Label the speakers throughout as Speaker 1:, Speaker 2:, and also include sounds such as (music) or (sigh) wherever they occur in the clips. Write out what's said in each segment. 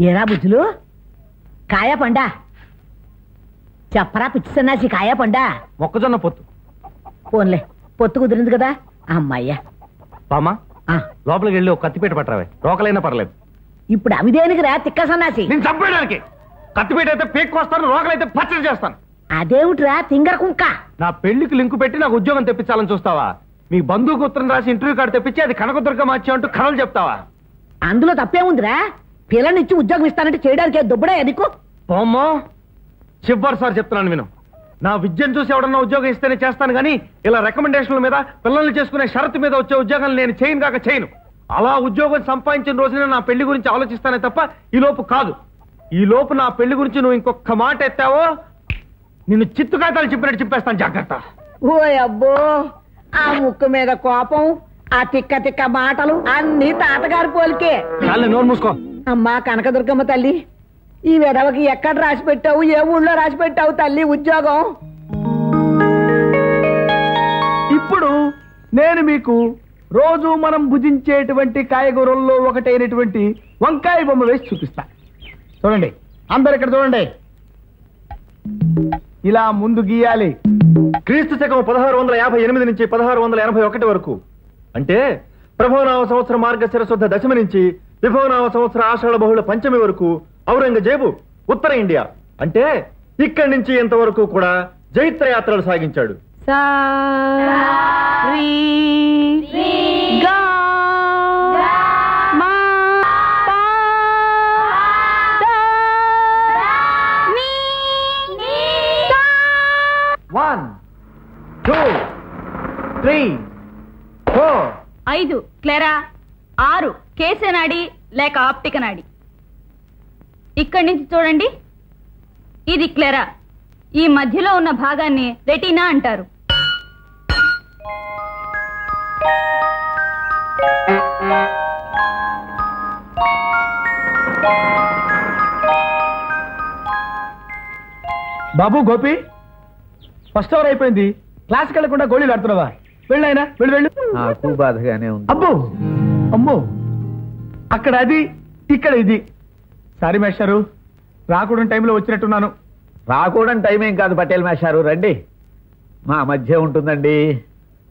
Speaker 1: ఏరా బుజ్జులు? కాయ పండా? చెప్పరా పిచ్చి సన్నాసి కాయ పండా?
Speaker 2: మొక్కజొన్న పొత్తు.
Speaker 1: పోన్లే పొత్తు కుదిరింది కదా? అమ్మాయ్యా.
Speaker 2: బామ్మా
Speaker 1: ఆ,
Speaker 2: లోపలికి వెళ్ళి ఒక కత్తిపేట పట్టరావే. రోకలైనా పర్లేదు.
Speaker 1: ఇప్పుడు అవి దేనికిరా తిక్క సన్నాసి?
Speaker 2: నేను చంపేయడానికి. కత్తిపేట అయితే పేక్ వస్తాను రోకలైతే పచ్చడి చేస్తాను.
Speaker 1: అదేమిట్రా తింగర కుంక?
Speaker 2: నా పెళ్ళికి లింకు పెట్టి నాకు ఉద్యోగం తెప్పించాలని చూస్తావా? మీ బంధువుకు ఉత్తరం రాసి ఇంటర్వ్యూ కార్డు తెప్పించి అది కనకదుర్గ మార్చి అంటూ కథలు చెప్తావా?
Speaker 1: అందులో తప్పేముందిరా? పిల్లనిచ్చి ఉద్యోగం ఇస్తానంటే చేయడానికి దుబ్బడా నీకు?
Speaker 2: పోమ్మో చివరి సార్ చెప్తున్నాను విను. నా విద్యను చూసి ఎవడన్నా ఉద్యోగం ఇస్తేనే చేస్తాను కానీ ఇలా రికమెండేషన్ల మీద పిల్లల్ని చేసుకునే షరతు మీద వచ్చే ఉద్యోగం నేను చేయను కాక చేయను. అలా ఉద్యోగం సంపాదించిన రోజున నా పెళ్ళి గురించి ఆలోచిస్తానే తప్ప ఈ లోపు కాదు. ఈ లోపు నా పెళ్ళి గురించి నువ్వు ఇంకొక మాట ఎత్తావో నిన్ను చిత్తుకాయతాలు చెప్పినట్టు చెప్పేస్తాను జాగ్రత్త.
Speaker 1: ఓ అబ్బో ఆ ముక్కు మీద కోపం ఆ తిక్క తిక్క మాటలు అన్ని తాతగారి పోలికే.
Speaker 2: నోరు మూసుకో.
Speaker 1: అమ్మా కనకదుర్గమ్మ తల్లి ఈ విధవకి ఎక్కడ రాసి పెట్టావు? ఏ ఊళ్ళో రాసి పెట్టావు తల్లి ఉద్యోగం?
Speaker 3: ఇప్పుడు నేను మీకు రోజు మనం భుజించేటువంటి కాయగూరల్లో ఒకటైనటువంటి వంకాయ బొమ్మ వేసి చూపిస్తా. చూడండి అందరు ఇక్కడ చూడండి. ఇలా ముందు గీయాలి.
Speaker 2: క్రీస్తు శకం పదహారు వందల యాభై ఎనిమిది నుంచి పదహారు వందల ఎనభై ఒకటి వరకు. అంటే ప్రభవనామ సంవత్సరం మార్గశిర శుద్ధ దశమి నుంచి విభవనామ సంవత్సర ఆషాఢ బహుళ పంచమి వరకు ఔరంగజేబు ఉత్తర ఇండియా. అంటే ఇక్కడి నుంచి ఇంతవరకు కూడా జైత్ర యాత్రలు సాగించాడు.
Speaker 4: సా లేక ఆప్టిక నాడి. ఇక్కడి నుంచి చూడండి. ఇది క్లెరా. ఈ మధ్యలో ఉన్న భాగాన్ని రెటీనా అంటారు.
Speaker 3: బాబు గోపి ఫస్ట్ అవర్ అయిపోయింది. క్లాస్కి వెళ్ళకుండా గోళీలు ఆడుతున్నావా? వెళ్ళైనా వెళ్ళి వెళ్ళు.
Speaker 5: నాకు బాధగానే ఉంది.
Speaker 3: అబ్బో! అమ్మో! అక్కడ అది ఇక్కడ ఇది. సారీ మేస్టారు. రాకూడని టైంలో వచ్చినట్టున్నాను.
Speaker 5: రాకూడని టైం ఏం కాదు పటేల్ మేషారు రండి. మా మధ్య ఉంటుందండి.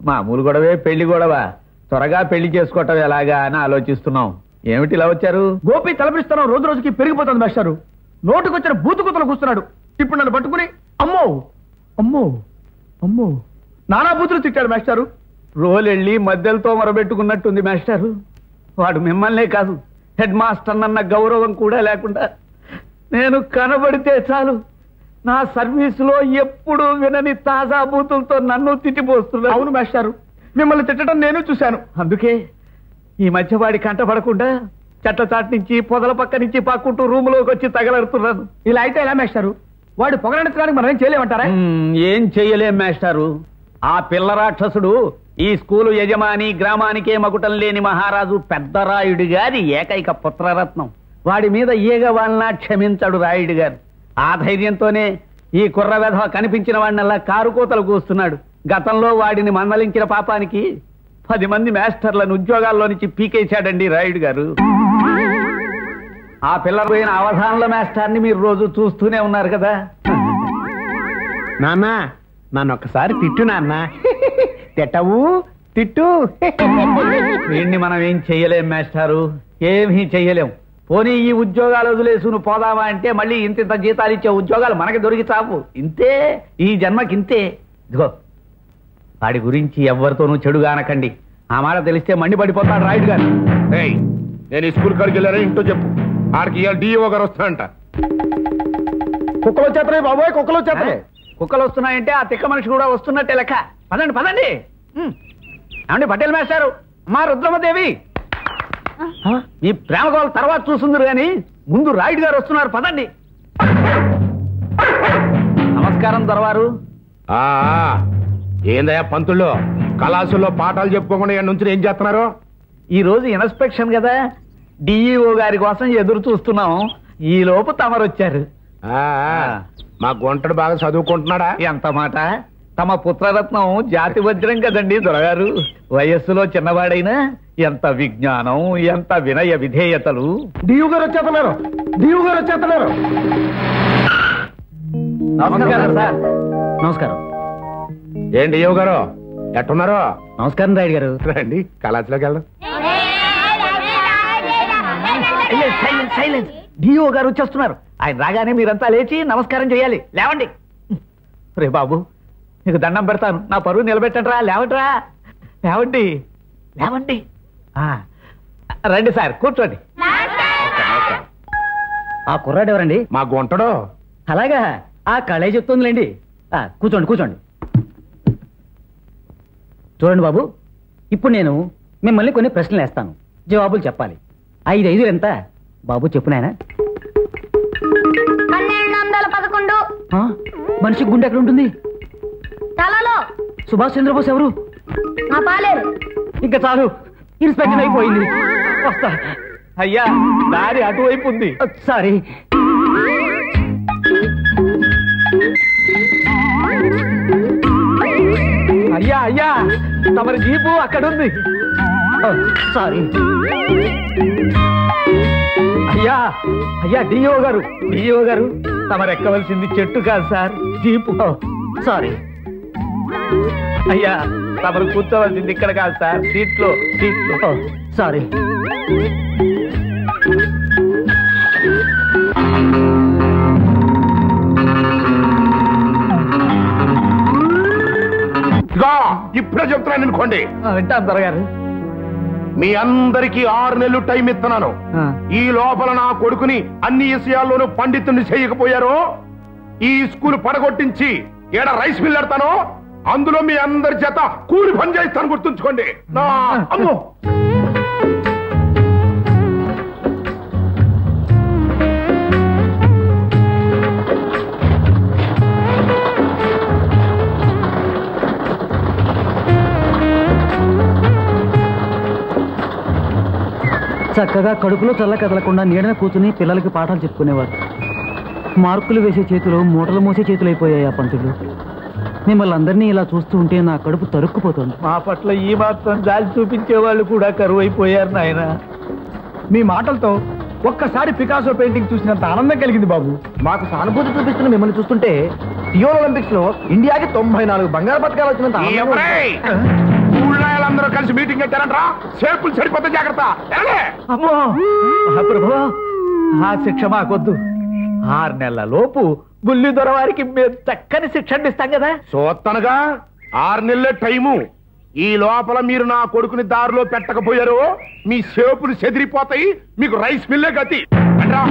Speaker 5: మామూలు గొడవే పెళ్ళి గొడవ. త్వరగా పెళ్ళి చేసుకోవటం ఎలాగా అని ఆలోచిస్తున్నాం. ఏమిటి ఇలా వచ్చారు?
Speaker 3: గోపి తలపిస్తున్నాం. రోజు రోజుకి పెరిగిపోతుంది మేస్టారు. నోటుకొచ్చిన బూతు కుతలు కూస్తున్నాడు. ఇప్పుడు నన్ను పట్టుకుని అమ్మో! అమ్మో! అమ్మో! నానా బూతులు తిట్టాడు మేస్టారు.
Speaker 5: రోలెళ్ళి మధ్యలతో మొరబెట్టుకున్నట్టుంది మేస్టారు. వాడు మిమ్మల్నే కాదు. హెడ్ మాస్టర్ అన్న గౌరవం కూడా లేకుండా నేను కనబడితే చాలు. నా సర్వీసులో ఎప్పుడు వినని తాజా బూతులతో నన్ను తిట్టిపోస్తున్నాడు
Speaker 3: అవును మేస్టారు. మిమ్మల్ని తిట్టడం నేను చూశాను.
Speaker 5: అందుకే ఈ మధ్య వాడి కంట పడకుండా చెట్ల చాటు నుంచి పొదల పక్క నుంచి పాక్కుంటూ రూములోకి వచ్చి తగలడుతున్నాను.
Speaker 3: ఇలా అయితే ఎలా మేస్టారు? వాడు పొగడెత్తడానికి మనం ఏం చేయలేమంటారా?
Speaker 5: ఏం చెయ్యలేం మేస్టారు. ఆ పిల్ల రాక్షసుడు ఈ స్కూలు యజమాని గ్రామానికే మకుటం లేని మహారాజు పెద్దరాయుడు గారి ఏకైక పుత్రరత్నం. వాడి మీద ఈగ వాళ్ళ క్షమించడు రాయుడు గారు. ఆ ధైర్యంతోనే ఈ కుర్ర వెధవ కనిపించిన వాడినల్లా కారు కోతలు కూస్తున్నాడు. గతంలో వాడిని మందలించిన పాపానికి పది మంది మాస్టర్లను ఉద్యోగాల్లో నుంచి పీకేశాడండి రాయుడు గారు. ఆ పిల్ల పోయిన అవధానంలో మాస్టర్ని మీరు రోజు చూస్తూనే ఉన్నారు కదా.
Speaker 2: నాన్న నన్ను ఒక్కసారి తిట్టు నాన్న. తిట్టవు తిట్టు. (laughs)
Speaker 5: వీడిని మనం ఏం చెయ్యలేం మాస్టారు. ఏమీ చెయ్యలేం. పోనీ ఈ ఉద్యోగాలు వదిలేసి నువ్వు పోదామా అంటే మళ్ళీ ఇంత ఇంత జీతాలు ఇచ్చే ఉద్యోగాలు మనకి దొరికి చాపు ఇంతే ఈ జన్మకి ఇంతే. ఇదిగో వాడి గురించి ఎవరితోనూ చెడుగా అనకండి. ఆ మాట తెలిస్తే మండిపడిపోతాడు రాయుడు గారు.
Speaker 6: ఏయ్ నేను ఈ స్కూల్ కాడికి వెళ్ళారని ఇంటో చెప్పు. ఆడికి ఇవాళ డిఓ గారు వస్తానంట
Speaker 3: కుక్కలు వచ్చేస్తున్నాయి బాబోయ్ కుక్కలు వచ్చేస్తున్నాయి.
Speaker 5: కుక్కలు వస్తున్నాయంటే ఆ తిక్క మనిషి కూడా వస్తున్నట్టే లెక్క. పదండి పదండి. ఏమండి పటేల్ మేస్టారు అమ్మా రుద్రమదేవి. ఈ ప్రేమ గోల తర్వాత చూస్తుందరు గాని ముందు రాయుడు గారు వస్తున్నారు పదండి. నమస్కారం దొరవారు.
Speaker 6: ఏందయ్యా పంతుల్లో కళాసుల్లో పాఠాలు చెప్పుకోకుండా ఇక్కడ నుంచి ఏం చేస్తున్నారు?
Speaker 5: ఈ రోజు ఇన్స్పెక్షన్ కదా. డిఈఓ గారి కోసం ఎదురు చూస్తున్నాం. ఈ లోపు తమరు వచ్చారు.
Speaker 6: మా గుంటడు బాగా చదువుకుంటున్నాడా?
Speaker 5: ఎంత మాట? తమ పుత్రరత్నం జాతి వజ్రం కదండి దొరగారు. వయస్సులో చిన్నవాడైనా ఎంత విజ్ఞానం ఎంత వినయ విధేయతలు.
Speaker 3: డియు గారు వచ్చేస్తున్నారు డియు గారు వచ్చేస్తున్నారు.
Speaker 5: నమస్కారం సార్. నమస్కారం.
Speaker 6: ఏంటి యువ గారు ఎట్టున్నారో?
Speaker 5: నమస్కారం రాయుడు గారు.
Speaker 6: రండి కళాశాలకి వెళ్దాం.
Speaker 5: సైలెన్స్ సైలెన్స్ డిఓ గారు వచ్చేస్తున్నారు. ఆయన రాగానే మీరంతా లేచి నమస్కారం చేయాలి. లేవండి. రే బాబు నీకు దండం పెడతాను. నా పరువు నిలబెట్టండి రా లేవండిరా. లేవండి. లేవండి. రండి సార్ కూర్చోండి. ఆ కుర్రాడు ఎవరండి?
Speaker 6: మా గుంటడు.
Speaker 5: అలాగా ఆ కళే చెప్తుందిలేండి. ఆ, కూర్చోండి కూర్చోండి. చూడండి బాబు ఇప్పుడు నేను మిమ్మల్ని కొన్ని ప్రశ్నలు వేస్తాను. జవాబులు చెప్పాలి. ఐదు ఐదు ఎంత? బాబు చెప్పు నాయన. మనిషి గుండె ఎక్కడ ఉంటుంది?
Speaker 4: తలలో.
Speaker 5: సుభాష్ చంద్రబోస్ ఎవరు?
Speaker 4: నా పాలేరు
Speaker 5: ఇంకా చాలు. ఇన్స్పెక్టర్ అయిపోయింది. వస్తా. అయ్యా దారి అటువైపు ఉంది. సారీ. అయ్యా అయ్యా తమరి జీపు అక్కడుంది. సారీ. అయ్యా అయ్యా డిఓ గారు. డిఓ గారు? తమరు ఎక్కవలసింది చెట్టు కాదు సార్. జీపు. సారీ. అయ్యా తమరు కూర్చోవలసింది ఇక్కడ కాదు సార్ సీట్లో సీట్లో. సారీ.
Speaker 6: ఇప్పుడే చెప్తున్నాను అనుకోండి.
Speaker 5: వింటాను దొరగారు
Speaker 6: మీ అందరికి ఆరు నెలలు టైం ఇస్తున్నాను. ఈ లోపల నా కొడుకుని అన్ని విషయాల్లోనూ పండితుని చేయకపోయారో ఈ స్కూల్ పడగొట్టించి ఏడ రైస్ మిల్ పెడతాను అందులో మీ అందరి చేత కూలి పని చేస్తాను గుర్తుంచుకోండి. నా అమ్మో!
Speaker 5: చక్కగా కడుపులో చల్ల కదలకుండా నీడన కూర్చుని పిల్లలకి పాఠాలు చెప్పుకునేవారు. మార్కులు వేసే చేతులు మూటలు మోసే చేతులు అయిపోయాయి ఆ పంతులు. మిమ్మల్ని అందరినీ ఇలా చూస్తూ ఉంటే నా కడుపు తరుక్కుపోతుంది. మా పట్ల ఈ మాత్రం జాలి చూపించే వాళ్ళు కూడా కరువు అయిపోయారు నాయన.
Speaker 3: మీ మాటలతో ఒక్కసారి పికాసో పెయింటింగ్ చూసినంత ఆనందం కలిగింది బాబు.
Speaker 2: మాకు సానుభూతి చూపిస్తున్న మిమ్మల్ని చూస్తుంటే రియో ఒలింపిక్స్లో ఇండియాకి తొంభై నాలుగు బంగారు పథకాలు వచ్చినంత?
Speaker 6: ఊళ్ళో కలిసి మీటింగ్ పెట్టారంట్రా? సేపులు చెడిపోతే జాగ్రత్త.
Speaker 5: అమ్మో! ఆ శిక్ష మాకొద్దు. ఆరు నెలల లోపు బుల్లి దొరవారికి మేము చక్కని శిక్ష ఇస్తాం కదా?
Speaker 6: చూత్తనగా ఆరు నెలల టైము. ఈ లోపల మీరు నా కొడుకుని దారిలో పెట్టకపోయారు మీ సేపులు చెదిరిపోతాయి మీకు రైస్ మిల్లే గతి. రండ్రా.